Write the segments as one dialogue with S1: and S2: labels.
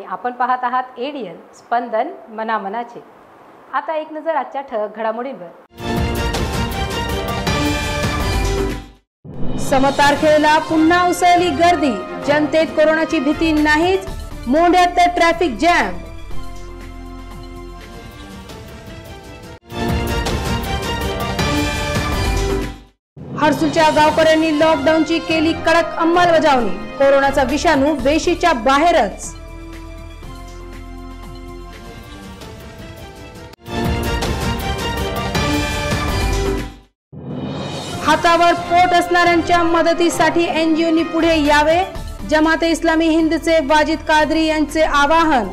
S1: आणि आपण पाहत आहात एडियन स्पंदन मनामनाचे. आता एक नजर आजच्या ठळक घडामोडींवर. समतारखेला पुन्हा उसळली गर्दी. जनतेत कोरोनाची भीती नाहीच मोंढ्यात तर ट्रॅफिक जॅम हर्सूलच्या गावकऱ्यांनी लॉकडाऊनची केली कडक अंमलबजावणी. कोरोनाचा विषाणू वेशीच्या बाहेरच. हातावर पोट असणाऱ्यांच्या मदतीसाठी एनजीओनी पुढे यावे. जमाते इस्लामी हिंदचे वाजिद कादरी यांचे आवाहन.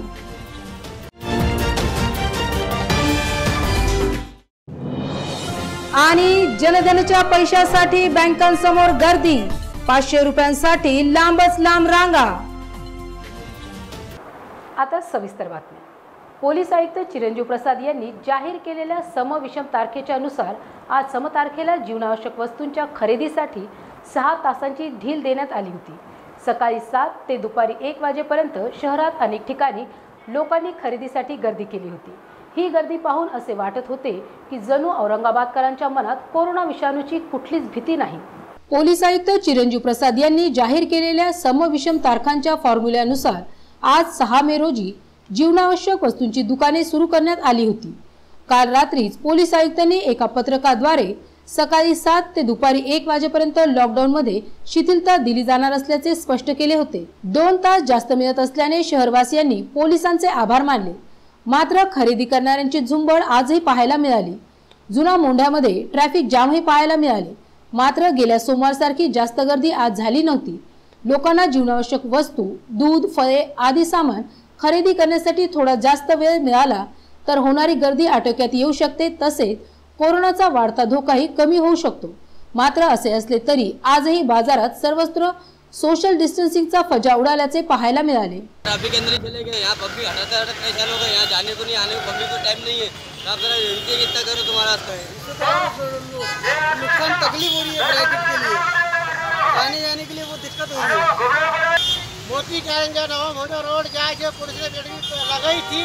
S1: आणि जनधनच्या पैशासाठी बँकांसमोर गर्दी. पाचशे रुपयांसाठी लांबच लांब रांगा. आता सविस्तर बातम्या. पोलीस आयुक्त चिरंजीव प्रसाद यांनी जाहीर केलेल्या समविषम तारखेच्या नुसार आज समतारखेला जीवनावश्यक वस्तूंच्या खरेदीसाठी सहा तासांची ढील देण्यात आली होती. सकाळी सात ते दुपारी एक वाजेपर्यंत शहरात अनेक ठिकाणी लोकांनी खरेदीसाठी गर्दी केली होती. ही गर्दी पाहून असे वाटत होते की जणू औरंगाबादकरांच्या मनात कोरोना विषाणूची कुठलीच भीती नाही. पोलीस आयुक्त चिरंजीव प्रसाद यांनी जाहीर केलेल्या समविषम तारखांच्या फॉर्म्युल्यानुसार आज सहा मे रोजी जीवनावश्यक वस्तूंची दुकाने सुरू करण्यात आली होती. काल रात्रीच पोलीस आयुक्तांनी एका पत्रकाद्वारे सकाळी सात ते दुपारी एक वाजेपर्यंत लॉकडाऊनमध्ये शिथिलता दिली जाणार असल्याचे स्पष्ट केले होते. दोन तास जास्त मिळत असल्याने शहरवासियांनी पोलिसांचे आभार मानले. मात्र खरेदी करणाऱ्यांची झुंबड आजही पाहायला मिळाली. जुना मोंढ्यामध्ये ट्रॅफिक जामही पाहायला मिळाले. मात्र गेल्या सोमवारसारखी जास्त गर्दी आज झाली नव्हती. लोकांना जीवनावश्यक वस्तू दूध फळे आदी सामान खरेदी करण्यासाठी थोडा जास्त वेळ मिळाला तर होणारी गर्दी आटोक्यात येऊ शकते तसेच कोरोनाचा वाढता धोकाही कमी होऊ शकतो. मात्र असे असले तरी आजही बाजारात सर्वत्र सोशल डिस्टन्सिंगचा फजा उडाल्याचे पाहायला मिळाले.
S2: ट्रैफिक अंदर चले गए यहाँ पब्लिक हटाते हटाते कई साल हो गए यहाँ जाने को नहीं आने को पब्लिक को टाइम नहीं है आप जरा कितना करो तुम्हारा
S3: नुकसान तकलीफ हो रही है के लिए आने जाने के लिए वो दिक्कत हो रही है मोती कहेंगे नवा मोटर रोड जहाँ जो पुलिस ने लगाई थी.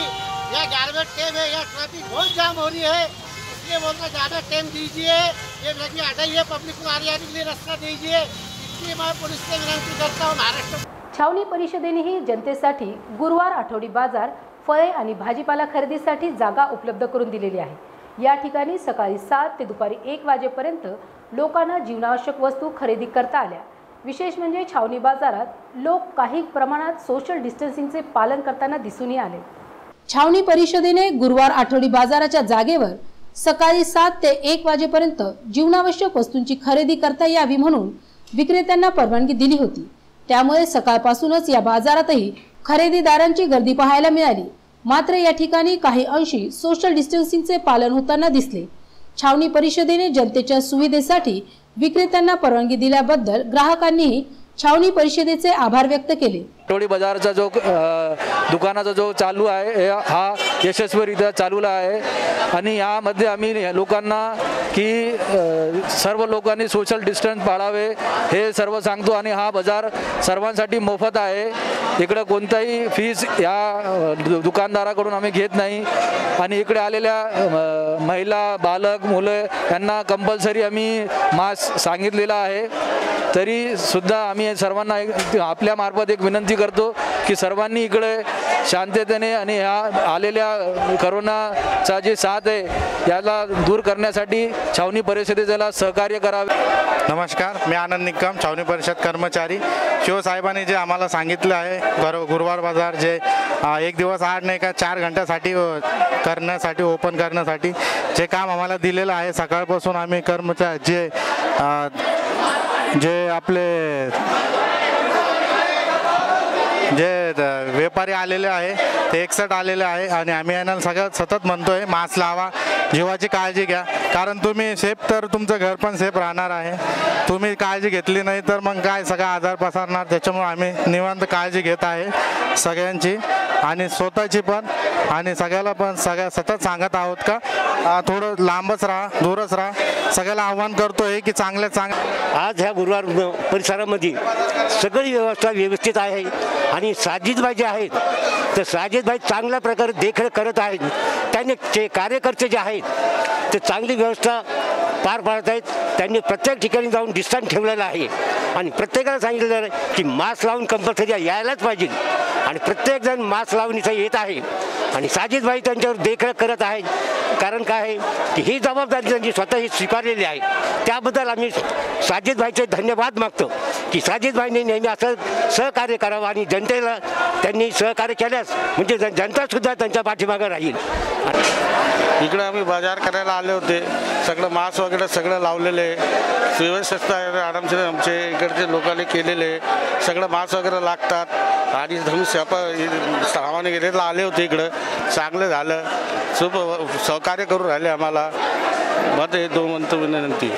S3: या गार्बेज टेम है या ट्रैफिक बहुत जाम हो रही है. इसलिए बोलता ज़्यादा टाइम दीजिए. ये लगी हटाइए पब्लिक को आने जाने के लिए रास्ता दीजिए. इसलिए मैं पुलिस से विनंती करता हूँ महाराष्ट्र
S1: छावणी परिषदेनेही जनतेसाठी गुरुवार आठवडी बाजार फळे आणि भाजीपाला खरेदीसाठी जागा उपलब्ध करून दिलेली आहे. या ठिकाणी सकाळी सात ते दुपारी एक वाजेपर्यंत लोकांना जीवनावश्यक वस्तू खरेदी करता आल्या. विशेष म्हणजे छावणी बाजारात लोक काही प्रमाणात सोशल डिस्टन्सिंगचे पालन करताना दिसूनही आले. छावणी परिषदेने गुरुवार आठवडी बाजाराच्या जागेवर सकाळी सात ते एक वाजेपर्यंत जीवनावश्यक वस्तूंची खरेदी करता यावी म्हणून विक्रेत्यांना परवानगी दिली होती. त्यामुळे सकाळपासूनच या बाजारातही खरेदीदारांची गर्दी पाहायला मिळाली. मात्र या ठिकाणी काही अंशी सोशल डिस्टन्सिंगचे पालन होताना दिसले. छावणी परिषदेने जनतेच्या सुविधेसाठी विक्रेत्यांना परवानगी दिल्याबद्दल ग्राहकांनीही छावणी परिषदेचे आभार व्यक्त केले.
S4: आठवडी बाजारचा जो दुकानाचा जो चालू आहे हा यशस्वीरित्या चालूला आहे. आणि यामध्ये आम्ही लोकांना की सर्व लोकांनी सोशल डिस्टन्स पाळावे हे सर्व सांगतो. आणि हा बाजार सर्वांसाठी मोफत आहे. इकडं कोणताही फीस या दु- दुकानदाराकडून आम्ही घेत नाही. आणि इकडे आलेल्या महिला बालक मुलं यांना कंपल्सरी आम्ही मास्क सांगितलेला आहे. तरी सुद्धा आम्ही सर्वांना एक आपल्या मार्फत एक विनंती करतो की सर्वांनी इकडे शांततेने आणि ह्या आलेल्या करोनाचा जे साथ आहे याला दूर करण्यासाठी छावणी परिषदेला सहकार्य करावे.
S5: नमस्कार मी आनंद निकम छावणी परिषद कर्मचारी. शिवसाहेबांनी जे आम्हाला सांगितलं आहे गुरु गुरुवार बाजार जे एक दिवस आठ नाही का चार घंट्यासाठी करण्यासाठी ओपन करण्यासाठी जे काम आम्हाला दिलेलं आहे सकाळपासून आम्ही कर्मचारी जे जे आपले जे द- व्यापारी आलेले आहे ते एकसट आलेले आहे आणि आम्ही यांना सगळं सतत म्हणतोय मास्क लावा जीवाची काळजी घ्या. कारण तुम्ही सेफ तर तुमचं घर पण सेफ राहणार आहे. तुम्ही काळजी घेतली नाही तर मग काय सगळा आजार पसरणार? त्याच्यामुळे आम्ही निवांत काळजी घेत आहे सगळ्यांची. आणि स्वतःची पण आणि सगळ्याला पण सगळ्या सतत सांगत आहोत का? थोडं लांबच राहा दूरच राहा. सगळ्याला आव्हान करतोय की चांगल्या चांग
S6: आज ह्या गुरुवार परिसरामध्ये सगळी व्यवस्था व्यवस्थित आहे आणि साजिदभाई जे आहेत तर साजिदभाई चांगल्या प्रकारे देखरेख करत आहेत. त्यांनी जे कार्यकर्ते जे आहेत ते चांगली व्यवस्था पार पाडत आहेत. त्यांनी प्रत्येक ठिकाणी जाऊन डिस्टन्स ठेवलेला आहे. आणि प्रत्येकाला सांगितलेलं आहे की मास्क लावून कंपल्सरी यायलाच पाहिजे. आणि प्रत्येकजण मास्क लावून इथं येत आहे. आणि साजिदभाई त्यांच्यावर देखरेख करत आहेत. कारण काय आहे की ही जबाबदारी त्यांची स्वतः ही स्वीकारलेली आहे. त्याबद्दल आम्ही साजिदभाईचे धन्यवाद मागतो की साजिदभाईने नेहमी असं सहकार्य करावं आणि जनतेला त्यांनी सहकार्य केल्यास म्हणजे जन- जनतासुद्धा त्यांच्या पाठीमागं राहील.
S5: इकडं आम्ही बाजार करायला आले होते. सगळं मास्क वगैरे सगळं लावलेले. आहे आरामशीर आमचे इकडचे लोकांनी केलेले. सगळं मास्क वगैरे लागतात. आणि धम सामान्य गेलेला आले होते इकडं. चांगलं झालं. सुप सहकार्य करून राहिले आम्हाला. मग हे दोन म्हणतो विनंती.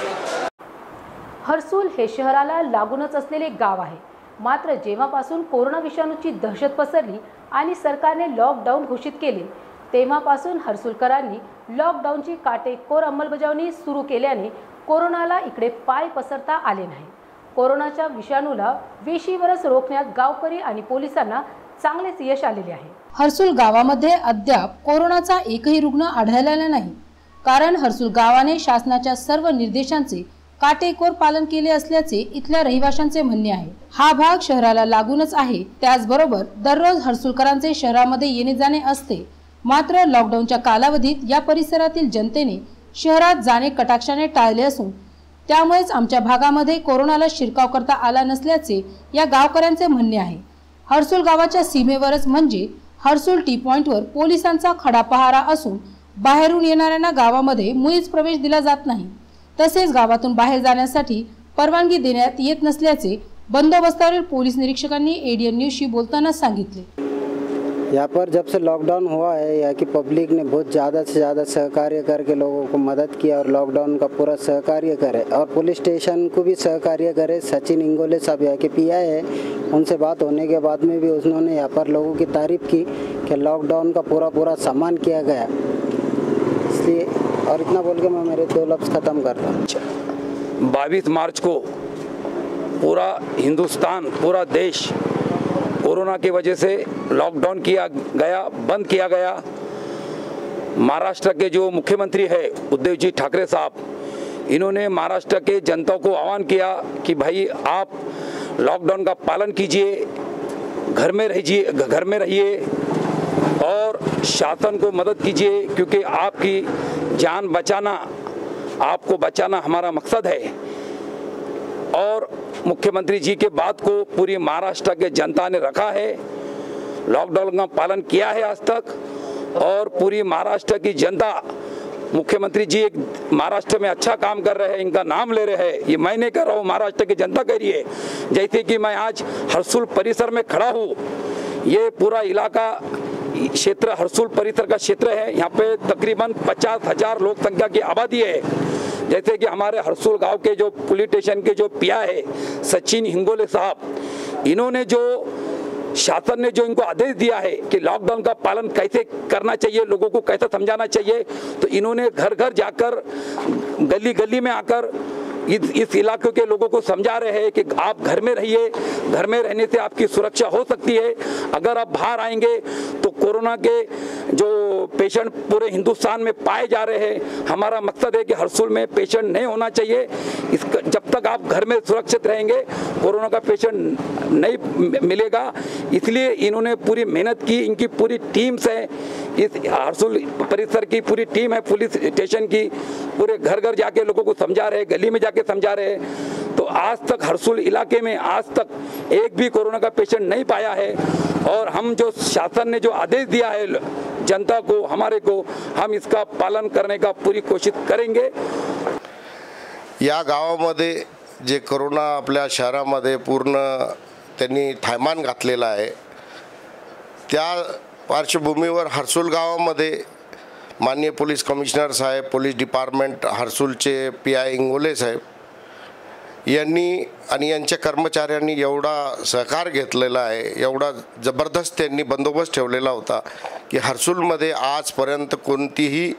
S1: हर्सूल हे शहराला लागूनच असलेले गाव आहे. मात्र जेव्हापासून कोरोना विषाणूची दहशत पसरली आणि सरकारने लॉकडाऊन घोषित केले तेव्हापासून हर्सुलकरांनी लॉकडाऊनची काटेकोर अंमलबजावणी सुरू केल्याने कोरोनाला इकडे पाय पसरता आले नाही. कोरोनाच्या विषाणूला वेशीवरच रोखण्यात गावकरी आणि पोलिसांना चांगलेच यश आलेले आहे. हर्सुल गावामध्ये अद्याप कोरोनाचा एकही रुग्ण आढळलेला नाही. कारण हर्सुल गावाने शासनाच्या सर्व निर्देशांचे काटेकोर पालन केले असल्याचे इथल्या रहिवाशांचे म्हणणे आहे. हा भाग शहराला लागूनच आहे. त्याचबरोबर दररोज हर्सुलकरांचे शहरामध्ये येणे जाणे असते. मात्र लॉकडाऊनच्या कालावधीत या परिसरातील जनतेने शहरात जाणे कटाक्षाने टाळले असून त्यामुळेच आमच्या भागामध्ये कोरोनाला शिरकाव करता आला नसल्याचे या गावकऱ्यांचे म्हणणे आहे. हर्सुल गावाच्या सीमेवरच म्हणजे हर्सुल टी पॉईंटवर पोलिसांचा खडा पहारा असून बाहेरून येणाऱ्यांना गावामध्ये मुळीच प्रवेश दिला जात नाही. तसेच गावातून बाहेर जाण्यासाठी परवानगी देण्यात येत नसल्याचे बंदोबस्तावरील पोलीस निरीक्षकांनी एडीएन न्यूजशी बोलताना सांगितले.
S7: यहाँ पर जब से लॉकडाउन हुआ है, यहाँ की पब्लिक ने बहुत ज़्यादा से ज़्यादा सहकार्य करके लोगों को मदद किया और लॉकडाउन का पूरा सहकार्य करे। और पुलिस स्टेशन को भी सहकार्य करे। सचिन इंगोले साहब यहाँ के पी है। उनसे बात होने के बाद में भी उन्होंने यहाँ पर लोगों की तारीफ़ की कि लॉकडाउन का पूरा पूरा सम्मान किया गया। इसलिए और इतना बोल के मैं मेरे दो लफ्ज़ ख़त्म करता हूँ।
S8: बाईस मार्च को पूरा हिंदुस्तान, पूरा देश कोरोना की वजह से लॉकडाउन किया गया, बंद किया गया। महाराष्ट्र के जो मुख्यमंत्री है, उद्धव जी ठाकरे साहब, इन्होंने महाराष्ट्र के जनता को आह्वान किया कि भाई आप लॉकडाउन का पालन कीजिए, घर में रहिए घर में रहिए और शासन को मदद कीजिए, क्योंकि आपकी जान बचाना, आपको बचाना हमारा मकसद है। और मुख्यमंत्री जी के बात को पूरी महाराष्ट्र के जनता ने रखा है। लॉकडाउन का पालन किया है आज तक और पूरी महाराष्ट्र की जनता, मुख्यमंत्री जी एक महाराष्ट्र में अच्छा काम कर रहे हैं, इनका नाम ले रहे हैं। ये मैं नहीं कर रहा हूँ, महाराष्ट्र की जनता कह रही है। जैसे कि मैं आज हरसुल परिसर में खड़ा हूँ, ये पूरा इलाका, क्षेत्र, हरसुल परिसर का क्षेत्र है। यहाँ पे तकरीबन पचास हज़ार लोक संख्या की आबादी है। जैसे कि हमारे हरसूल गाँव के जो पुलिस स्टेशन के जो पिया है, सचिन हिंगोले साहब, इन्होंने जो शासन ने जो इनको आदेश दिया है कि लॉकडाउन का पालन कैसे करना चाहिए, लोगों को कैसे समझाना चाहिए तो इन्होंने घर घर जाकर गली गली में आकर इस इस इलाके के लोगों को समझा रहे हैं कि आप घर में रहिए, घर में रहने से आपकी सुरक्षा हो सकती है। अगर आप बाहर आएँगे तो कोरोना के जो पेशेंट पूरे हिंदुस्तान में पाए जा रहे हैं। हमारा मकसद है कि हरसुल में पेशेंट नहीं होना चाहिए। इसका जब तक आप घर में सुरक्षित रहेंगे, कोरोना का पेशेंट नहीं मिलेगा। इसलिए इन्होंने पूरी मेहनत की, इनकी पूरी टीम्स से इस हरसुल परिसर की पूरी टीम है, पुलिस स्टेशन की, पूरे घर घर जाके लोगों को समझा रहे, गली में जाके समझा रहे। तो आज तक हरसुल इलाके में आज तक एक भी कोरोना का पेशेंट नहीं पाया है। और हम जो शासन ने जो आदेश दिया है, जनता को, हमारे को, हम इसका पालन करने का पूरी कोशिश करेंगे।
S9: या गावामध्ये जे करोना आपल्या शहरामध्ये पूर्ण त्यांनी थैमान घातलेला आहे, त्या पार्श्वभूमीवर हर्सूल गावामध्ये माननीय पोलीस कमिशनर साहेब पोलीस डिपार्टमेंट हर्सूलचे पी आय इंगोले साहेब यांनी आणि यांच्या कर्मचाऱ्यांनी एवढा सहकार घेतलेला आहे एवढा जबरदस्त त्यांनी बंदोबस्त ठेवलेला होता की हर्सूलमध्ये आजपर्यंत कोणतीही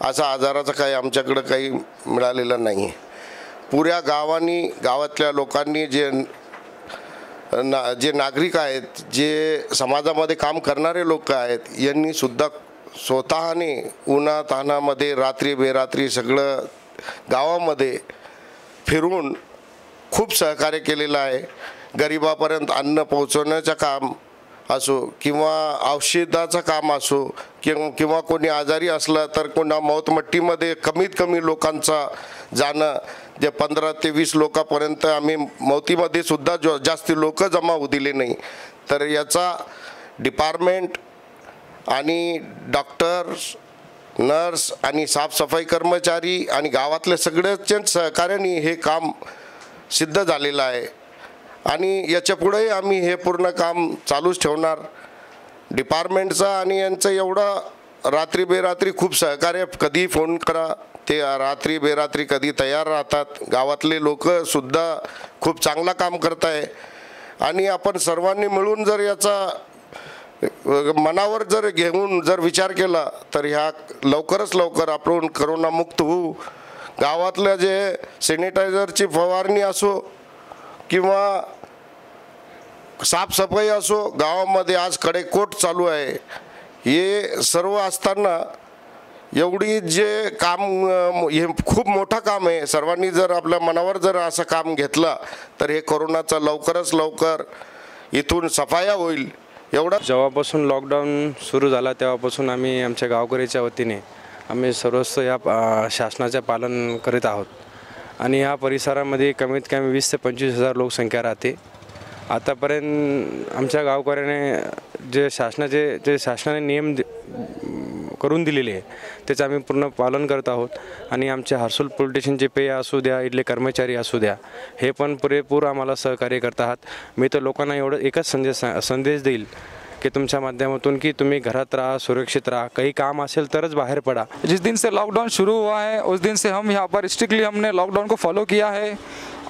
S9: असा आजाराचं काही आमच्याकडं काही मिळालेलं नाही पुऱ्या गावांनी गावातल्या लोकांनी जे ना जे नागरिक आहेत जे समाजामध्ये काम करणारे लोक आहेत यांनीसुद्धा स्वतःने उन्हा तानामध्ये रात्री बेरात्री सगळं गावामध्ये फिरून खूप सहकार्य केलेलं आहे. गरिबापर्यंत अन्न पोहोचवण्याचं काम असो किंवा औषधाचं काम असो किंवा किंवा कोणी आजारी असलं तर कोणा मौतमट्टीमध्ये कमीत कमी लोकांचा जाणं जे पंधरा ते वीस लोकांपर्यंत आम्ही मौतीमध्ये सुद्धा जो जास्ती लोक जमा होऊ दिले नाही. तर याचा डिपार्टमेंट आणि डॉक्टर्स नर्स आणि साफसफाई कर्मचारी आणि गावातल्या सगळ्याच्या सहकार्याने हे काम सिद्ध झालेलं आहे. आणि याच्यापुढेही आम्ही हे पूर्ण काम चालूच ठेवणार. डिपार्टमेंटचा आणि यांचं एवढं रात्री बेरात्री खूप सहकार्य कधीही फोन करा. ते रात्री बेरात्री कधी तयार राहतात. गावातले लोकसुद्धा खूप चांगला काम करत आहे आणि आपण सर्वांनी मिळून जर याचा मनावर जर घेऊन जर विचार केला तर ह्या लवकरच लवकर आपण करोनामुक्त होऊ. गावातल्या जे सॅनिटायझरची फवारणी असो किंवा साफसफाई असो गावामध्ये आज कडेकोट चालू आहे. हे सर्व असताना एवढी जे काम हे खूप मोठं काम आहे. सर्वांनी जर आपल्या मनावर जर असं काम घेतलं तर हे कोरोनाचा लवकरच लवकर इथून सफाया होईल. एवढा
S10: जेव्हापासून लॉकडाऊन सुरू झाला तेव्हापासून आम्ही आमच्या गावकऱ्याच्या वतीने आम्ही सर्वस्व या शासनाचे पालन करीत आहोत. आणि या परिसरामध्ये कमीत कमी वीस ते पंचवीस हजार लोकसंख्या राहते. आतापर्यंत आमच्या गावकऱ्याने जे शासनाचे जे शासनाने नियम करून दिलेले आहे. त्याचं आम्ही पूर्ण पालन करत आहोत. आणि आमचे हर्सोल पोलीस पेय पे असू द्या इथले कर्मचारी असू द्या हे पण पुरेपूर आम्हाला सहकार्य करत आहात. मी तर लोकांना एवढं एकच संदेश संदेश देईल की तुमच्या माध्यमातून की तुम्ही घरात राहा सुरक्षित राहा. काही काम असेल तरच बाहेर पडा.
S11: जिस दिन से लॉकडाउन शुरू हुआ है उस दिन से हम यहाँ पर स्ट्रिक्टली हमने लॉकडाउन को फॉलो किया है।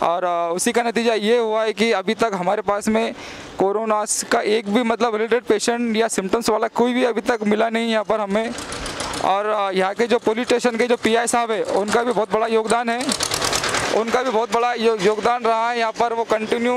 S11: और उसी का नतीजा ये हुआ है कि अभी तक हमारे पास में कोरोना का एक भी मतलब रिलेटेड पेशेंट या सिम्टम्स वाला कोई भी अभी तक मिला नहीं यहाँ पर हमें। और यहाँ के जो पुलिस स्टेशन के जो पीआई साहब है उनका भी बहुत बड़ा योगदान है। उनका भी बहुत बड़ा यो, योगदान रहा है यहाँ पर वो कंटिन्यू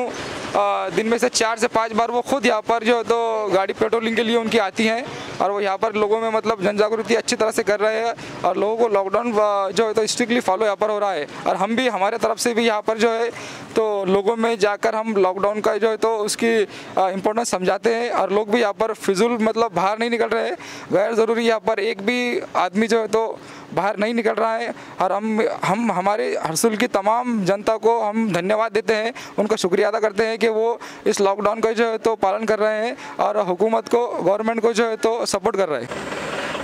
S11: दिन में से चार से पाँच बार वो खुद यहाँ पर जो तो गाड़ी पेट्रोलिंग के लिए उनकी आती हैं और वो यहाँ पर लोगों में मतलब जन जागृति अच्छी तरह से कर रहे हैं और लोगों को लॉकडाउन जो है तो स्ट्रिक्टली फॉलो यहाँ पर हो रहा है। और हम भी हमारे तरफ़ से भी यहाँ पर जो है तो लोगों में जाकर हम लॉकडाउन का जो है तो उसकी इम्पोर्टेंस समझाते हैं और लोग भी यहाँ पर फिजूल मतलब बाहर नहीं निकल रहे हैं। गैर ज़रूरी यहाँ पर एक भी आदमी जो है तो बाहर नहीं निकल रहा है और हम हम हमारे हरसुल की तमाम जनता को हम धन्यवाद देते हैं। उनका शुक्रिया अदा करते हैं कि वो इस लॉकडाउन का जो है तो पालन कर रहे हैं और हुकूमत को गवर्नमेंट को जो है तो सपोर्ट कर रहे हैं।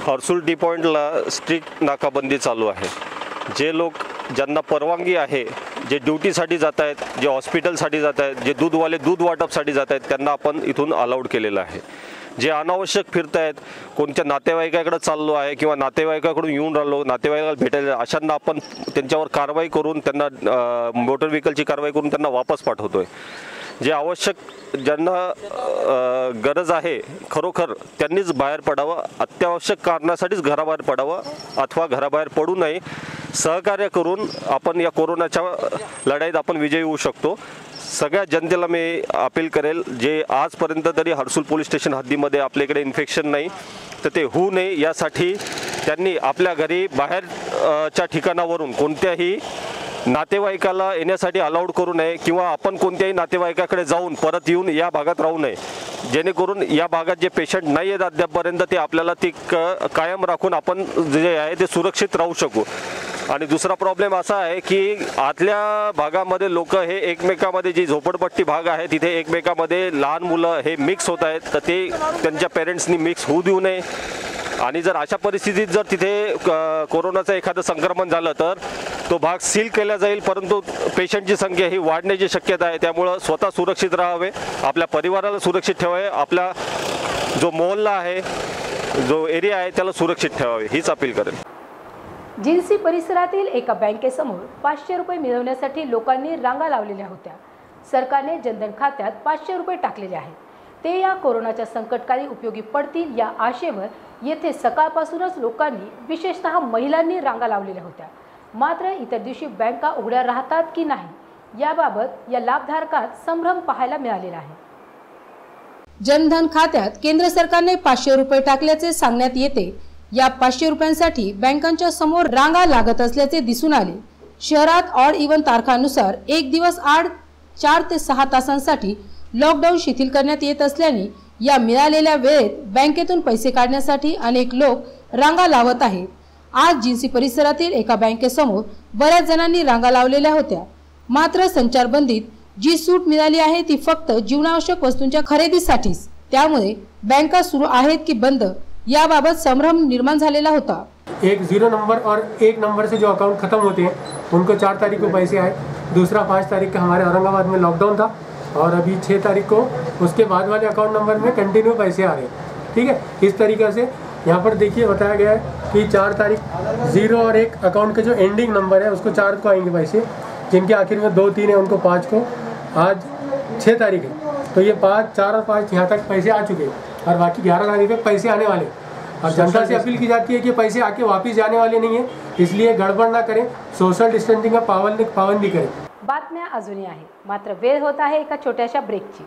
S12: हर्सुल टी पॉईंटला स्ट्रिक्ट नाकाबंदी चालू आहे। जे लोक ज्यांना परवानगी आहे जे ड्युटीसाठी जात आहेत जे हॉस्पिटलसाठी जात आहेत जे दूधवाले दूध वाटपसाठी जात आहेत त्यांना आपण इथून अलाउड केलेलं आहे. जे अनावश्यक फिरत आहेत कोणत्या नातेवाईकाकडे चाललो आहे किंवा नातेवाईकाकडून येऊन राहिलो नातेवाईकाला भेटायला अशांना आपण त्यांच्यावर कारवाई करून त्यांना मोटर व्हेकलची कारवाई करून त्यांना वापस पाठवतोय. जे आवश्यक ज्यांना गरज आहे खरोखर त्यांनीच बाहेर पडावं अत्यावश्यक कारणासाठीच घराबाहेर पडावं अथवा घराबाहेर पडू नये सहकार्य करून आपण या कोरोनाच्या लढाईत आपण विजयी होऊ शकतो. सगळ्या जनतेला मी अपील करेल जे आजपर्यंत तरी हर्सूल पोलीस स्टेशन हद्दीमध्ये आपल्याकडे इन्फेक्शन नाही तर ते होऊ नये. यासाठी त्यांनी आपल्या घरी बाहेर च्या ठिकाणावरून कोणत्याही नातेवाईकाला येण्यासाठी अलाउड करू नये किंवा आपण कोणत्याही नातेवाईकाकडे जाऊन परत येऊन या भागात राहू नये. जेणेकरून या भागात जे पेशंट नाही आहेत अद्यापपर्यंत ते आपल्याला ती क कायम राखून आपण जे आहे ते सुरक्षित राहू शकू. आणि दुसरा प्रॉब्लेम असा आहे की आतल्या भागामध्ये लोक हे एकमेकामध्ये जी झोपडपट्टी भाग आहे तिथे एकमेकामध्ये लहान मुलं हे मिक्स होत आहेत. तर ते त्यांच्या पेरेंट्सनी मिक्स होऊ देऊ नये. आणि जर अशा परिस्थितीत जर तिथे क- कोरोनाचं एखादं संक्रमण झालं तर तो भाग सील केला जाईल परंतु पेशंटची संख्या ही वाढण्याची शक्यता आहे. त्यामुळं स्वतः सुरक्षित राहावे आपल्या परिवाराला सुरक्षित ठेवावे आपला जो मोहल्ला आहे जो एरिया आहे त्याला सुरक्षित ठेवावे. हीच अपील करेन.
S1: जिन्सी परिसरातील एका बँकेसमोर पाचशे रुपये मिळवण्यासाठी लोकांनी रांगा लावलेल्या होत्या. सरकारने जनधन खात्यात पाचशे रुपये टाकलेले आहेत. ते या कोरोनाच्या संकटकाळी उपयोगी पडतील या आशेवर येथे सकाळपासूनच लोकांनी विशेषतः महिलांनी रांगा लावलेल्या होत्या. मात्र इतर दिवशी बँका उघड्या राहतात की नाही याबाबत या लाभधारकात संभ्रम पाहायला मिळालेला आहे. जनधन खात्यात केंद्र सरकारने पाचशे रुपये टाकल्याचे सांगण्यात येते या पाचशे रुपयांसाठी बँकांच्या समोर रांगा लागत असल्याचे दिसून आले. शहरात ऑड इव्हन तारखानुसार एक दिवस आड चार ते सहा तासांसाठी लॉकडाऊन शिथिल करण्यात येत असल्याने या मिळालेल्या वेळेत बँकेतून पैसे काढण्यासाठी अनेक लोक रांगा लावत आहेत. आज जिन्सी परिसरातील एका बँकेसमोर बऱ्याच जणांनी रांगा लावलेल्या होत्या. मात्र संचारबंदीत जी सूट मिळाली आहे ती फक्त जीवनावश्यक वस्तूंच्या खरेदीसाठीच. त्यामुळे बँका सुरू आहेत की बंद? याबाबत संभ्रम निर्माण झालेला होता.
S13: एक ज़ीरो नंबर और एक नंबर से जो अकाउंट ख़त्म होते हैं, उनको चार तारीख को पैसे आए। दूसरा पाँच तारीख का हमारे औरंगाबाद में लॉकडाउन था और अभी छः तारीख को उसके बाद वाले अकाउंट नंबर में कंटिन्यू पैसे आ रहे हैं। ठीक है? इस तरीक़े से यहाँ पर देखिए, बताया गया है कि चार तारीख ज़ीरो और एक अकाउंट के जो एंडिंग नंबर है, उसको चार को आएँगे पैसे, जिनके आखिर में दो तीन है, उनको पाँच को। आज छः तारीख है। तो ये पाँच, चार और पाँच यहाँ तक पैसे आ चुके हैं। और बाकी ग्यारह तारीख पे पैसे आने वाले। और जनता से अपील की जाती है कि पैसे आके वापस जाने वाले नहीं है इसलिए गड़बड़ ना करें सोशल डिस्टेंसिंग का पाबंदी पाबंदी करें।
S1: बातम्या अजूनही आहे मात्र वेळ होत आहे एका छोट्याशा ब्रेकची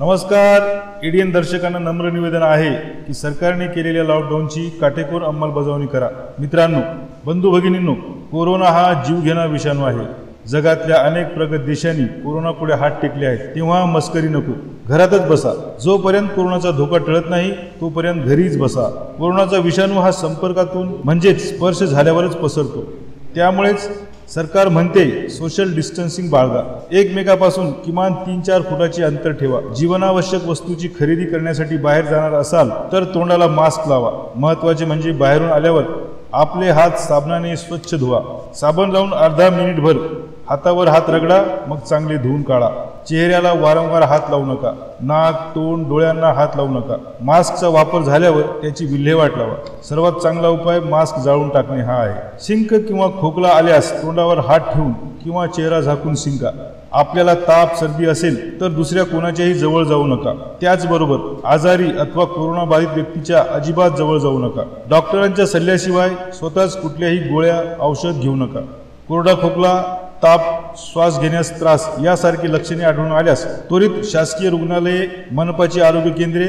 S14: नमस्कार. ईडीएन दर्शकांना नम्र निवेदन आहे की सरकारने केलेल्या लॉकडाऊनची काटेकोर अंमलबजावणी करा. मित्रांनो बंधू भगिनींनो कोरोना हा जीवघेणा विषाणू आहे. जगातल्या अनेक प्रगत देशांनी कोरोनापुढे हात टेकले आहेत. तेव्हा मस्करी नको. घरातच बसा. जोपर्यंत कोरोनाचा धोका टळत नाही तोपर्यंत घरीच बसा. कोरोनाचा विषाणू हा संपर्कातून म्हणजेच स्पर्श झाल्यावरच पसरतो. त्यामुळेच सरकार म्हणते सोशल डिस्टन्सिंग बाळगा. एकमेकापासून किमान तीन चार फुटाचे अंतर ठेवा. जीवनावश्यक वस्तूची खरेदी करण्यासाठी बाहेर जाणार असाल तर तोंडाला मास्क लावा. महत्त्वाचे म्हणजे बाहेरून आल्यावर आपले हात साबणाने स्वच्छ धुवा. साबण लावून अर्धा मिनिटभर हातावर हात रगडा मग चांगले धुवून काढा. चेहऱ्याला वारंवार हात लावू नका. नाक तोंड डोळ्यांना हात लावू नका. मास्कचा वापर झाल्यावर त्याची विल्हेवाट लावा. सर्वात चांगला उपाय मास्क जाळून टाकणे हा आहे. शिंक किंवा खोकला आल्यास तोंडावर हात ठेवून किंवा चेहरा झाकून शिंका आपल्याला ताप सर्दी असेल तर दुसऱ्या कोणाच्याही जवळ जाऊ नका. त्याचबरोबर आजारी अथवा कोरोनाबाधित व्यक्तीच्या अजिबात जवळ जाऊ नका. डॉक्टरांच्या सल्ल्याशिवाय स्वतःच कुठल्याही गोळ्या औषध घेऊ नका. कोरडा खोकला ताप श्वास घेण्यास त्रास यासारखी लक्षणे आढळून आल्यास त्वरित शासकीय रुग्णालये मनपाची आरोग्य केंद्रे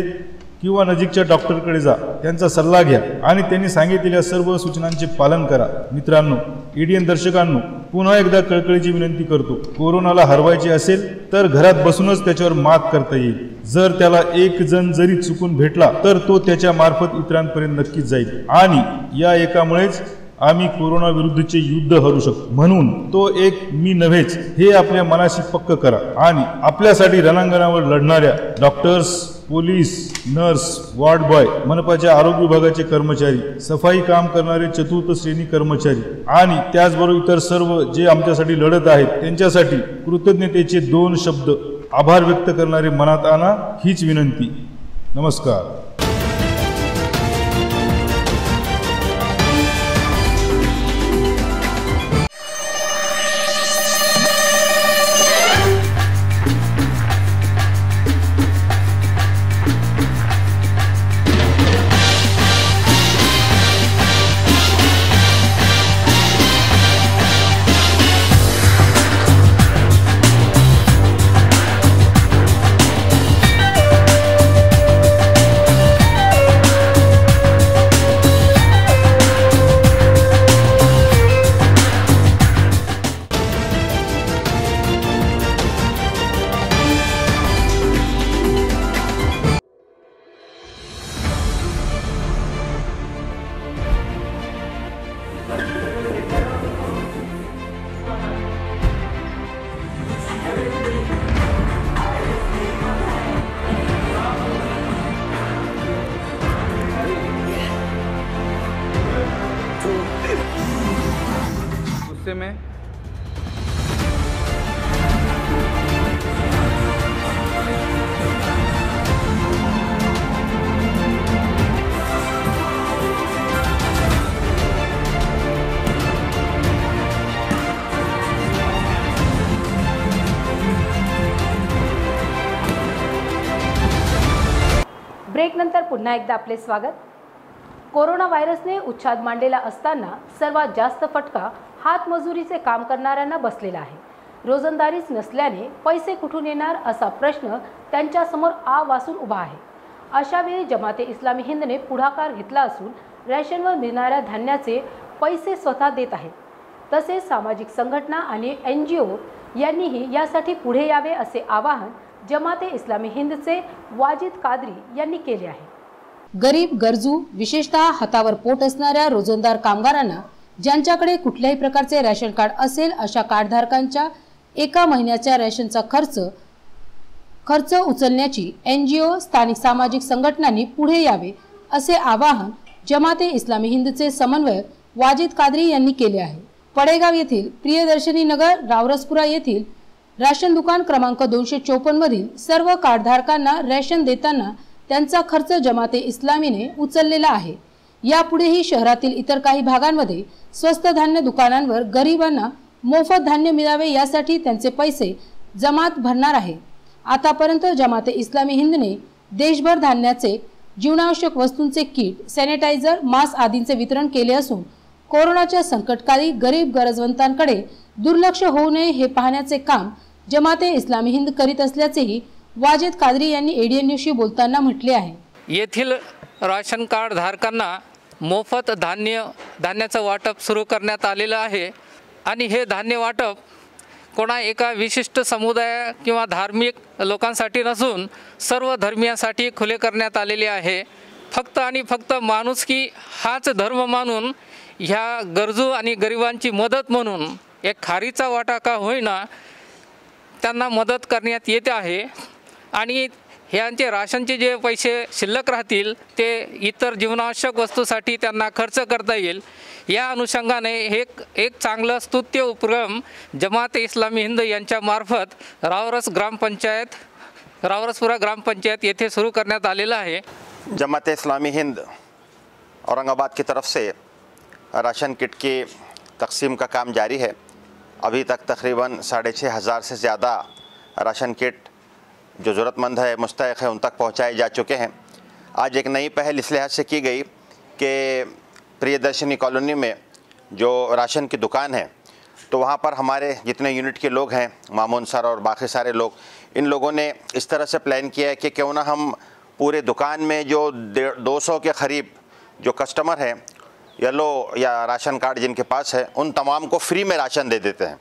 S14: किंवा नजीकच्या डॉक्टरकडे जा. त्यांचा सल्ला घ्या आणि त्यांनी सांगितलेल्या सर्व सूचनांचे पालन करा. मित्रांनो ईडीएन दर्शकांनो पुन्हा एकदा कळकळीची विनंती करतो. कोरोनाला हरवायचे असेल तर घरात बसूनच त्याच्यावर मात करता येईल. जर त्याला एक जण जरी चुकून भेटला तर तो त्याच्या मार्फत इतरांपर्यंत नक्कीच जाईल. आणि या एकामुळेच आम्ही कोरोना विरुद्धचे युद्ध हरू शकतो. म्हणून तो एक मी नव्हेच हे आपल्या मनाशी पक्क करा. आणि आपल्यासाठी रणांगणावर लढणाऱ्या doctors police nurse ward boy मनपाच्या आरोग्य विभागाचे कर्मचारी सफाई काम करणारे चतुर्थ श्रेणी कर्मचारी आणि त्याचबरोबर इतर सर्व जे आमच्यासाठी लढत आहेत त्यांच्यासाठी कृतज्ञतेचे दोन शब्द आभार व्यक्त करणारे मनात आणा हीच विनंती. नमस्कार.
S11: हिस्से में।
S1: ब्रेकनंतर पुन्हा एकदा आपले स्वागत. कोरोना व्हायरसने उच्छाद मांडलेला असताना सर्वात जास्त फटका हातमजुरीचे काम करणाऱ्यांना बसलेला आहे. रोजंदारीच नसल्याने पैसे कुठून येणार असा प्रश्न त्यांच्यासमोर आ वासून उभा आहे. अशावेळी जमाते इस्लामी हिंदने पुढाकार घेतला असून रॅशनवर मिळणाऱ्या धान्याचे पैसे स्वतः देत आहेत. तसेच सामाजिक संघटना आणि एन जी ओ यांनीही यासाठी पुढे यावे असे आवाहन जमाते इस्लामी हिंदचे वाजिद कादरी यांनी केले आहे. गरीब गरजू विशेषतः हातावर पोट असणाऱ्या रोजंदार कामगारांना ज्यांच्याकडे कुठल्याही प्रकारचे रॅशन कार्ड असेल अशा कार्डधारकांच्या एका महिन्याच्या रॅशनचा खर्च खर्च उचलण्याची एन जी ओ स्थानिक सामाजिक संघटनांनी पुढे यावे असे आवाहन जमाते इस्लामी हिंदचे समन्वयक वाजिद कादरी यांनी केले आहे. पडेगाव येथील प्रियदर्शनी नगर रावरसपुरा येथील राशन दुकान क्रमांक दोनशे चोपन्नमधील सर्व कार्डधारकांना रॅशन देताना त्यांचा खर्च जमाते इस्लामीने उचललेला आहे. यापुढेही शहरातील इतर काही भागांमध्ये स्वस्त धान्य दुकानांवर गरिबांना मोफत धान्य मिळावे यासाठी त्यांचे पैसे जमात भरणार आहे. आतापर्यंत जमाते इस्लामी हिंदने देशभर धान्याचे जीवनावश्यक वस्तूंचे किट सॅनिटायझर मास्क आदींचे वितरण केले असून कोरोनाच्या संकटकाळी गरीब गरजवंतांकडे दुर्लक्ष होऊ नये हे पाहण्याचे काम जमाते इस्लामी हिंद करीत असल्याचेही वाजेद कादरी यांनी एडीएन न्यूजशी बोलताना म्हटले आहे.
S15: येथील राशन कार्ड धारकांना मोफत धान्य धान्याचं वाटप सुरू करण्यात आलेलं आहे. आणि हे धान्य वाटप कोणा एका विशिष्ट समुदाय किंवा धार्मिक लोकांसाठी नसून सर्व धर्मियांसाठी खुले करण्यात आलेले आहे. फक्त आणि फक्त माणुसकी हाच धर्म मानून ह्या गरजू आणि गरिबांची मदत म्हणून एक खारीचा वाटा का होईना त्यांना मदत करण्यात येते आहे. आणि ह्यांचे राशनचे जे पैसे शिल्लक राहतील ते इतर जीवनावश्यक वस्तूसाठी त्यांना खर्च करता येईल. या अनुषंगाने हे एक एक चांगलं स्तुत्य उपक्रम जमात इस्लामी हिंद यांच्यामार्फत रावरस ग्रामपंचायत रावरसपुरा ग्रामपंचायत येथे सुरू करण्यात आलेलं आहे.
S16: जमात इस्लामी हिंद औरंगाबाद की तरफ से राशन किट की तकसीम का काम जारी है। अभी तक तकरीबन साढ़े छः हज़ार से ज़्यादा राशन किट जो ज़रूरतमंद है मुस्तक है, उन तक पहुँचाए जा चुके हैं। आज एक नई पहल इस लिहाज से की गई कि प्रियदर्शनी कॉलोनी में जो राशन की दुकान है तो वहाँ पर हमारे जितने यूनिट के लोग हैं, मामून सर और बाकी सारे लोग, इन लोगों ने इस तरह से प्लान किया है कि क्यों ना हम पूरे दुकान में जो दो सौ के करीब जो कस्टमर हैं, येलो या राशन कार्ड जिनके पास है, उन तमाम को फ्री में राशन दे देते हैं।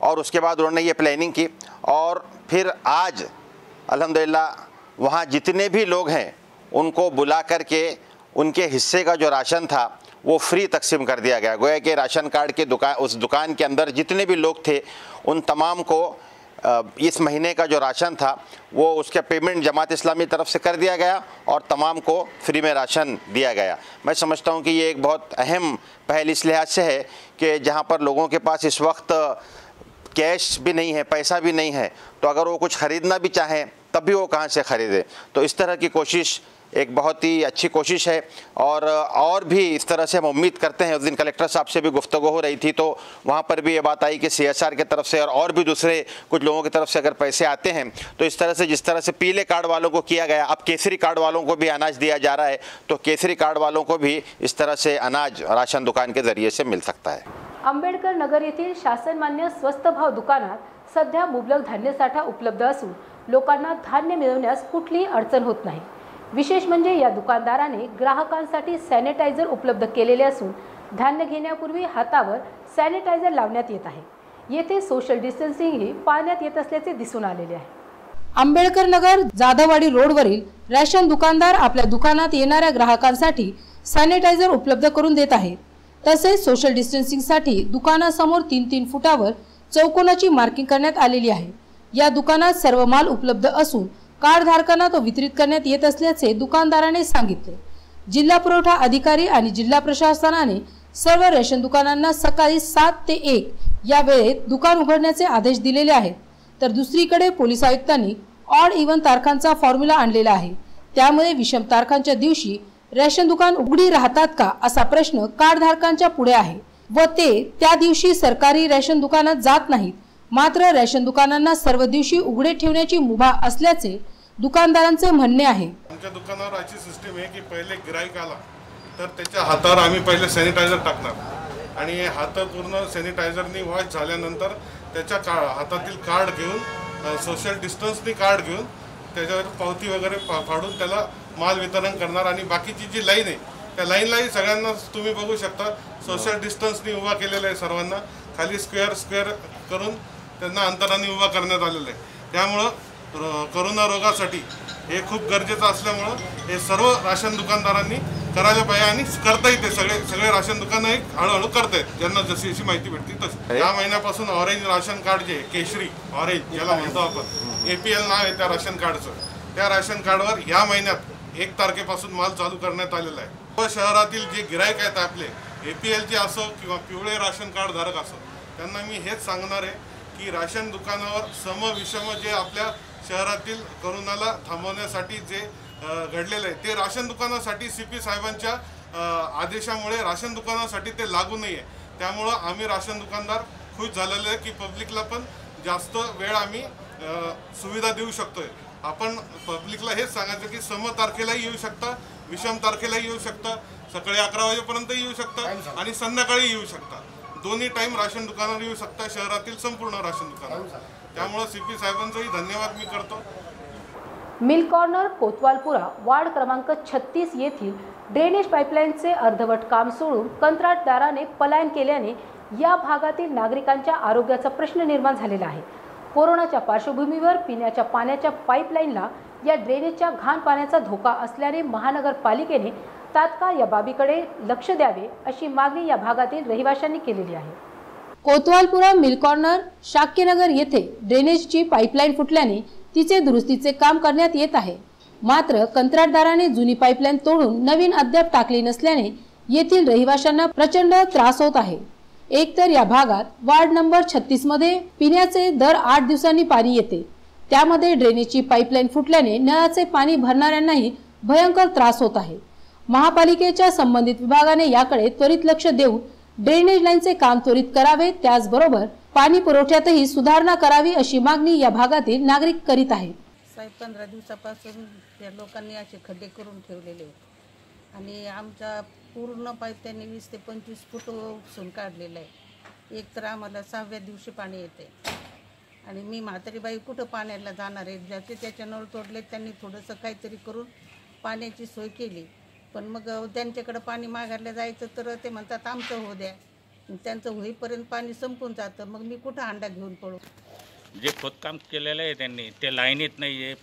S16: और उसके बाद उन्होंने ये प्लानिंग की और फिर आज अल्हम्दुलिल्लाह, वहाँ जितने भी लोग हैं, उनको बुला करके उनके हिस्से का जो राशन था, वो फ्री तकसीम कर दिया गया। गोया कि राशन कार्ड के दुकान, उस दुकान के अंदर जितने भी लोग थे, उन तमाम को इस महीने का जो राशन था, वो उसका पेमेंट जमात इस्लामी तरफ़ से कर दिया गया और तमाम को फ्री में राशन दिया गया। मैं समझता हूँ कि ये एक बहुत अहम पहल इस लिहाज से है कि जहाँ पर लोगों के पास इस वक्त कैश भी नहीं है, पैसा भी नहीं है तो अगर वो कुछ ख़रीदना भी चाहें तब भी वो कहाँ से ख़रीदे? तो इस तरह की कोशिश, एक बहुत ही अच्छी कोशिश है। और और भी इस तरह से हम उम्मीद करते हैं, उस दिन कलेक्टर साहब से भी गुफ्तु हो रही थी तो वहाँ पर भी ये बात आई कि सी एस आर की तरफ़ से और और भी दूसरे कुछ लोगों की तरफ़ से अगर पैसे आते हैं तो इस तरह से जिस तरह से पीले कार्ड वालों को किया गया, अब केसरी कार्ड वालों को भी अनाज दिया जा रहा है तो केसरी कार्ड वालों को भी इस तरह से अनाज राशन दुकान के ज़रिए से मिल सकता है।
S1: आंबेडकर नगर येथील शासनमान्य स्वस्त भाव दुकानात सध्या मुबलक धान्य साठा उपलब्ध लोकांना धान्य मिळवण्यास कुठलीही अडचण होत नाही. विशेष म्हणजे या दुकानदाराने ग्राहकांसाठी सॅनिटायझर उपलब्ध केलेले असून धान्य घेण्यापूर्वी हातावर सॅनिटायझर लावण्यात येत आहे. येथे सोशल डिस्टन्सिंगही पाळण्यात येत असल्याचे दिसून आलेले आहे. आंबेडकर नगर जाधववाडी रोडवरील रॅशन दुकानदार आपल्या दुकानात येणाऱ्या ग्राहकांसाठी सॅनिटायझर उपलब्ध करून देत आहे. तसेच सोशल डिस्टन्सिंगसाठी दुकानासमोर तीन तीन फुटावर चौकोनाची मार्किंग करण्यात आलेली आहे. या दुकानात सर्व माल उपलब्ध असून कार्डधारकांना तो वितरित करण्यात येत असल्याचे दुकानदाराने सांगितले. जिल्हा पुरवठा अधिकारी आणि जिल्हा प्रशासनाने सर्व रेशन दुकानांना सकाळी सात ते एक या वेळेत दुकान उघडण्याचे आदेश दिलेले आहेत. तर दुसरीकडे पोलीस आयुक्तांनी ऑड इव्हन तारखांचा फॉर्म्युला आणलेला आहे. त्यामुळे विषम तारखांच्या दिवशी रेशन दुकान उघडी राहतात का असा प्रश्न कार्डधारकांच्या पुढे आहे व ते त्या दिवशी सरकारी रेशन दुकानात जात नाहीत मात्र रेशन दुकानांना सर्व दिवशी उघडे ठेवण्याची मुभा असल्याचे दुकानदारांचे म्हणणे आहे.
S17: आमच्या दुकानावर अशी सिस्टीम आहे की पहिले गिराईक आला तर त्याच्या हातावर आम्ही पहिले सॅनिटायझर टाकणार. आणि हात पूर्ण सॅनिटायझरनी वॉश झाल्यानंतर त्याच्या का हातातील कार्ड घेऊन सोशल डिस्टन्सनी कार्ड घेऊन त्याच्यावर पावती वगैरे फाडून त्याला माल वितरण करणार. आणि बाकीची जी लाईन आहे त्या लाईनलाही सगळ्यांना तुम्ही बघू शकता. सोशल डिस्टन्सनी उभा केलेला आहे सर्वांना. खाली स्क्वेअर स्क्वेअर करून त्यांना अंतराने उभा करण्यात आलेलं आहे. त्यामुळं करोना रोगासाठी हे खूप गरजेचं असल्यामुळं हे सर्व राशन दुकानदारांनी करायला पाहिजे आणि करता येते सगळे सगळे राशन दुकानं एक हळूहळू करतायत. ज्यांना जशी जशी माहिती भेटते तशी. या महिन्यापासून ऑरेंज राशन कार्ड जे केशरी ऑरेंज ज्याला म्हणतो आपण एपीएल नाव आहे त्या राशन कार्डचं त्या राशन कार्डवर या महिन्यात एक तारखेपासून माल चालू करण्यात आलेला आहे. व शहरातील जे गिरायक आहेत आपले एपीएलचे असो किंवा पिवळे राशन कार्ड धारक असो त्यांना मी हेच सांगणार आहे की राशन दुकानावर सम विषम जे आपल्या शहरातील करोनाला थांबवण्यासाठी जे घडलेलं आहे ते राशन दुकानासाठी सी पी साहेबांच्या आदेशामुळे राशन दुकानासाठी ते लागू नाही आहे. त्यामुळं आम्ही राशन दुकानदार खुश झालेले आहे की पब्लिकला पण जास्त वेळ आम्ही सुविधा देऊ शकतोय. आपण पब्लिकला हेच सांगायचं की सम तारखेलाही येऊ शकता विषम तारखेलाही येऊ शकता सकाळी अकरा वाजेपर्यंत येऊ शकता आणि संध्याकाळी येऊ शकता. दोन्ही टाइम राशन दुकानावर येऊ शकता शहरातील संपूर्ण राशन दुकानावर. त्यामुळं सी पी साहेबांचाही धन्यवाद मी करतो.
S1: मिल कॉर्नर कोतवालपुरा वार्ड क्रमांक छत्तीस येथील ड्रेनेज पाईपलाईनचे अर्धवट काम सोडून कंत्राटदाराने पलायन केल्याने या भागातील नागरिकांच्या आरोग्याचा प्रश्न निर्माण झालेला आहे. कोरोनाच्या पार्श्वभूमीवर पिण्याच्या पाण्याच्या पाईपलाईनला या ड्रेनेजच्या घाण पाण्याचा धोका असल्याने महानगरपालिकेने तात्काळ या बाबीकडे लक्ष द्यावे अशी मागणी या भागातील रहिवाशांनी केलेली आहे. कोतवालपुरा मिल कॉर्नर शाक्यनगर येथे ड्रेनेजची पाईपलाईन फुटल्याने तिचे दुरुस्तीचे काम करण्यात येत आहे. मात्र कंत्राटदाराने जुनी पाईपलाईन तोडून नवीन अद्याप टाकली नसल्याने येथील रहिवाशांना प्रचंड त्रास होत आहे. एकतर या भागात वार्ड नंबर छत्तीसमध्ये पिण्याचे दर आठ दिवसांनी पाणी येते. त्यामध्ये ड्रेनेजची पाईपलाईन फुटल्याने नळाचे पाणी भरणाऱ्यांनाही भयंकर त्रास होत आहे. महापालिकेच्या संबंधित विभागाने याकडे त्वरित लक्ष देऊन ड्रेनेज लाईनचे काम त्वरित करावे त्याचबरोबर पाणी पुरवठ्यातही सुधारणा करावी अशी मागणी या भागातील नागरिक करीत आहेत.
S18: साहेब पंधरा दिवसापासून त्या लोकांनी असे खड्डे करून ठेवलेले आहेत आणि आमचा पूर्ण पाईप त्यांनी वीस ते पंचवीस फूट उपसून काढलेलं आहे. एक तर आम्हाला सहाव्या दिवशी पाणी येते आणि मी म्हातारीबाई कुठं पाण्याला जाणार आहे ज्याचे त्याच्या नळ तोडले त्यांनी थोडंसं काहीतरी करून पाण्याची सोय केली. पण मग त्यांच्याकडं पाणी मागायला जायचं तर ते म्हणतात आमचं होऊ द्या. त्यांचं होईपर्यंत पाणी संपून जातं. मग मी कुठं अंडा घेऊन पळू?
S19: जे खोदकाम केलेलं आहे त्यांनी ते लाईनीत नाही आहे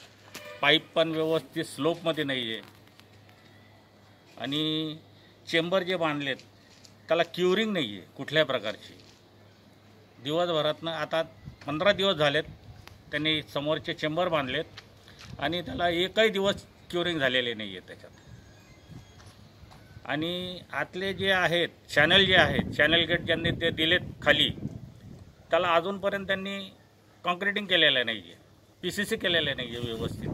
S19: पाईप पण व्यवस्थित स्लोपमध्ये नाही आहे आणि चेंबर जे बांधलेत त्याला क्युरिंग नाही आहे कुठल्या प्रकारची. दिवसभरातनं आता पंधरा दिवस झालेत त्यांनी समोरचे चेंबर बांधलेत आणि त्याला एकही दिवस क्युरिंग झालेले नाही आहे त्याच्यात. आणि आतले जे आहेत चॅनल जे आहेत चॅनल गेट ज्यांनी ते दिलेत खाली त्याला अजूनपर्यंत त्यांनी कॉन्क्रिटिंग केलेलं नाही आहे पी सी सी केलेलं नाही आहे व्यवस्थित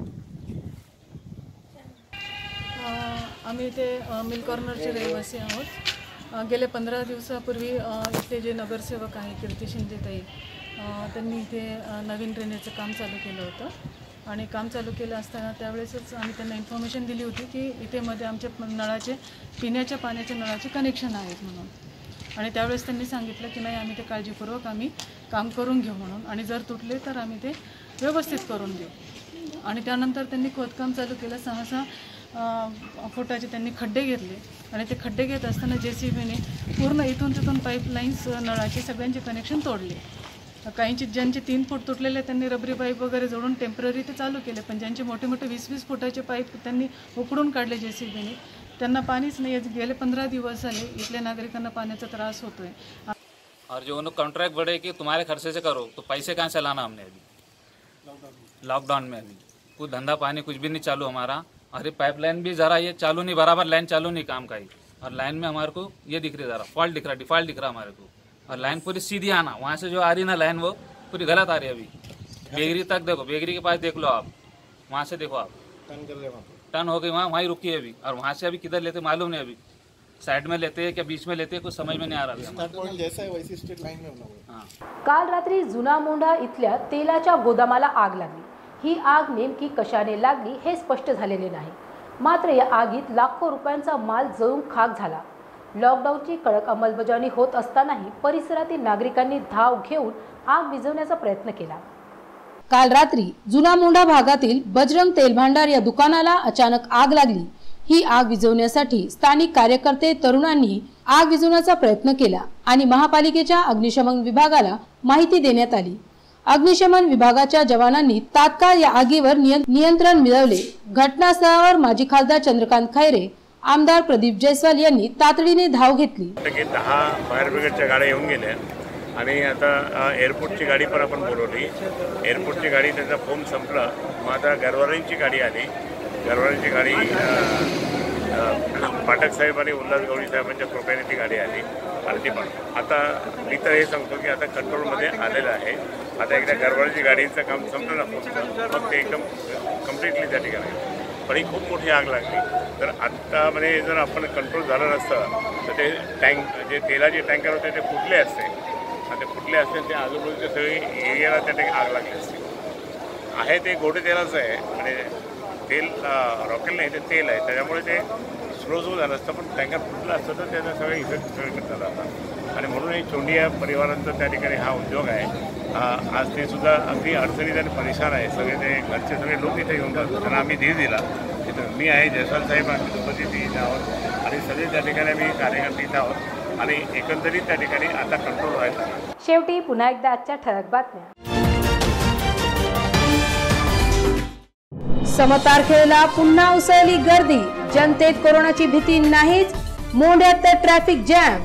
S20: आम्ही इथे मिल कॉर्नरचे रहिवासी आहोत. गेले गेल्या पंधरा दिवसापूर्वी इथले जे नगरसेवक आहे कीर्ती शिंदेताई त्यांनी इथे नवीन ड्रेनेजचं काम चालू केलं होतं. आणि काम चालू केलं असताना त्यावेळेसच आम्ही त्यांना इन्फॉर्मेशन दिली होती की इथे मध्ये आमच्या नळाचे पिण्याच्या पाण्याच्या नळाचे कनेक्शन आहेत म्हणून. आणि त्यावेळेस त्यांनी सांगितलं की नाही आम्ही ते काळजीपूर्वक आम्ही काम करून घेऊ म्हणून. आणि जर तुटले तर आम्ही ते व्यवस्थित करून देऊ. आणि त्यानंतर त्यांनी खोदकाम चालू केलं. सहा सहा फुटाचे त्यांनी खड्डे घेतले. आणि ते खड्डे घेत असताना जे सी बीने पूर्ण इथून तिथून पाईपलाईन्स नळाचे सगळ्यांचे कनेक्शन तोडले. काहींचे ज्यांचे तीन फूट तुटलेले त्यांनी रबरी पाईप वगैरे जोडून टेंपररी ते चालू केले. पण ज्यांचे मोठे मोठे वीस वीस फुटाचे पाईप त्यांनी उकडून काढले जे सी बीने त्यांना पाणीच नाही. गेले पंधरा दिवस झाले. इथल्या नागरिकांना पाण्याचा त्रास होतोय.
S21: और जो उन्होंने कॉन्ट्रैक्ट बढ़े कि तुम्हारे खर्चे से करो तो पैसे कहाँ से लाना हमने अभी? लॉकडाउन में अभी। कुछ धंधा पानी कुछ भी नहीं चालू हमारा। अरे पाइपलाइन भी ज़रा ये चालू नहीं बराबर लाइन चालू नहीं काम का ही और लाइन में हमारे को ये दिख रही ज़रा फॉल्ट दिख रहा डिफॉल्ट दिख रहा हमारे को। और लाइन पूरी सीधी आना। वहाँ से जो आ रही ना लाइन वो पूरी गलत आ रही है अभी। बेगरी तक देखो बेगरी के पास देख लो आप। वहाँ से देखो आप।
S3: टर्न कर रहे
S21: टर्न हो गई वहाँ वहीं रुकी है अभी। और वहाँ से अभी किधर लेते मालूम नहीं अभी। साइड में लेते हैं क्या बीच में लेते हैं कुछ समझ में नहीं आ रहा
S3: जैसा है वैसी स्ट्रेट लाइन में होना
S21: हाँ।
S1: काल रात्री जुना मोंढा इथल्या तेलाच्या गोदामाला आग लागली. ही आग नेमकी कशाने लागली हे स्पष्ट झालेले नाही. मात्र या आगीत लाखो रुपयांचा माल जळून खाक झाला. लॉकडाऊनची कडक अंमलबजावणी होत असतानाही परिसरातील नागरिकांनी धाव घेऊन आग विझवण्याचा प्रयत्न केला. काल रात्री जुना मोंढा भागातील बजरंग तेल भांडार या दुकानाला अचानक आग लागली. ही आग विझवण्यासाठी स्थानिक कार्यकर्ते तरुणांनी आग विझवण्याचा प्रयत्न केला आणि महापालिकेच्या अग्निशमन विभागाला माहिती देण्यात आली. अग्निशमन विभागाच्या जवानांनी तात्काळ या आगीवर नियंत्रण मिळवले. घटनास्थळावर माजी खासदार चंद्रकांत खैरे आमदार प्रदीप जयस्वाल यांनी तातडीने धाव घेतली.
S22: की दहा फायर ब्रिगेडच्या गाड्या येऊन गेल्या. आणि आता एअरपोर्टची गाडी पण आपण बोलवली. एअरपोर्टची गाडी त्याचा फोन संपला. मग आता गरवारींची गाडी आली. गरवारींची गाडी पाठक साहेब आणि उल्हास गवळी साहेबांच्या कृपेने ती गाडी आली. आणि ती पण. आता मी तर हे सांगतो की आता कंट्रोलमध्ये आलेलं आहे. आता एकदा गरवारीची गाडीचं काम संपलं ना फोमचं मग ते एकदम कम्प्लिटली त्या ठिकाणी. पण ही खूप मोठी आग लागली. तर आत्ता म्हणजे जर आपण कंट्रोल झालं नसतं तर ते टँक जे तेलाचे टँकर होते ते फुटले असते. आणि ते फुटले असते ते आजूबाजूच्या सगळी एरियाला त्या ठिकाणी आग लागली असते. आहे ते गोडे तेलाचं आहे म्हणजे तेल रॉकेल नाही ते तेल आहे. त्याच्यामुळे ते स्लो स्लो झालं असतं पण टँकर फुटलं असतं तर त्याचा सगळं इफेक्ट सगळीकडे झाला होता. आणि म्हणून हे चोंडिया परिवारांचा त्या ठिकाणी हा उद्योग आहे. आज ते सुद्धा अगदी अडचणीत आणि परेशान आहे. सगळे ते घरचे सगळे लोक इथे येऊन जातात त्यांना आम्ही धीर दिला. तिथं मी आहे जयस्वाल साहेब आम्ही उपस्थित इथे आहोत. आणि सगळे त्या ठिकाणी आम्ही कार्यकर्ते इथे आहोत. आणि एकंदरीत त्या ठिकाणी आता कंट्रोल व्हायला
S1: शेवटी पुन्हा एकदा आजच्या ठळक बातम्या. समतारखेळला पुन्हा उसळली गर्दी. जनतेत कोरोनाची भीती नाहीच. मोंढ्यात तर ट्रॅफिक जॅम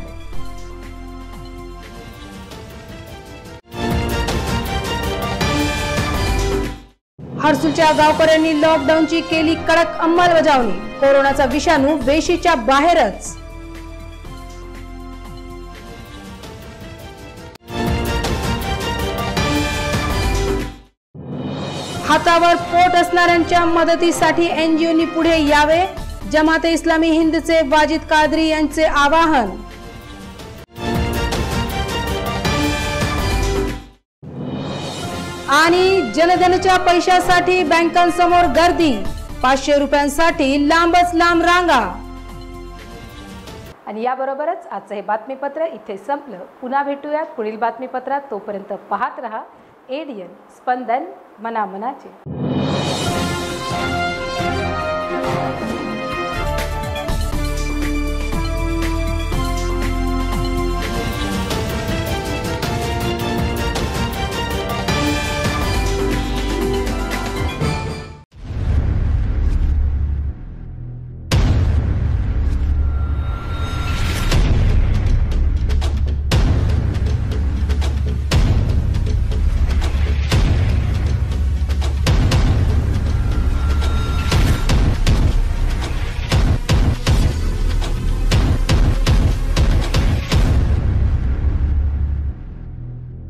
S1: हर्सुलच्या गावकऱ्यांनी लॉकडाऊनची केली कडक अंमलबजावणी. कोरोनाचा विषाणू वेशीच्या बाहेरच. हातावर पोट असणाऱ्यांच्या मदतीसाठी एनजीओनी पुढे यावे. जमाते इस्लामी हिंदचे वाजिद कादरी यांचे आवाहन. आणि जनधनच्या पैशासाठी बँकांसमोर गर्दी. पाचशे रुपयांसाठी लांबच लांब रांगा. आणि याबरोबरच आजचं हे बातमीपत्र इथे संपलं. पुन्हा भेटूयात. पुढील बातमीपत्रात तोपर्यंत पाहत रहा. एडियन स्पंदन मनामनाचे.